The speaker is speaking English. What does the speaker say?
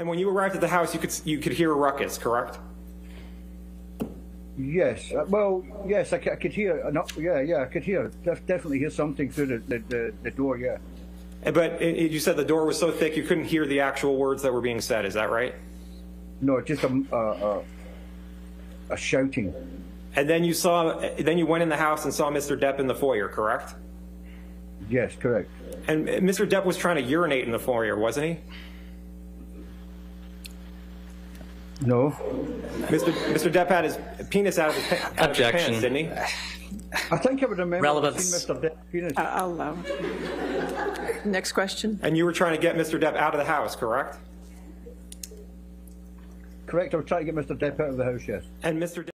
And when you arrived at the house, you could you could hear a ruckus, correct? Yes. Uh, well, yes, I could hear. Uh, no, yeah, yeah, I could hear. Def- definitely hear something through the, the, the, the door. Yeah. Uh, But it, it- you said the door was so thick you couldn't hear the actual words that were being said. Is that right? No, just a uh, a shouting. And then you saw, then you went in the house and saw Mr. Depp in the foyer, correct? Yes, correct. And Mr. Depp was trying to urinate in the foyer, wasn't he? No, Mr. Mr. Depp had his penis out of his, pa- out of his Objection. pants, didn't he? I think I would remember Relevance. seeing Mr. Depp penis. I'll allow it. Next question. And you were trying to get Mr. Depp out of the house, correct? correct. I was trying to get Mr. Depp out of the house. Yes. And Mr.